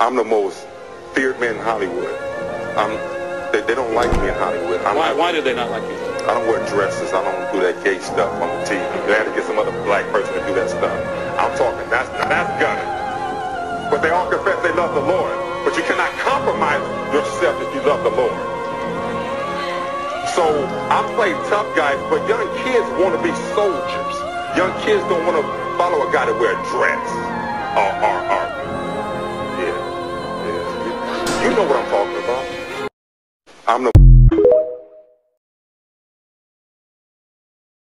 I'm the most feared man in Hollywood. I'm, they, they don't like me in Hollywood. I'm Why, not- why do they not like you? I don't wear dresses. I don't do that gay stuff on the TV. They had to get some other black person to do that stuff. I'm talking, that's, now that's gunning. But they all confess they love the Lord. But you cannot compromise yourself if you love the Lord. So I play tough guys, but young kids want to be soldiers. Young kids don't want to follow a guy that wear a dress. You know what I'm talking about. I'm the.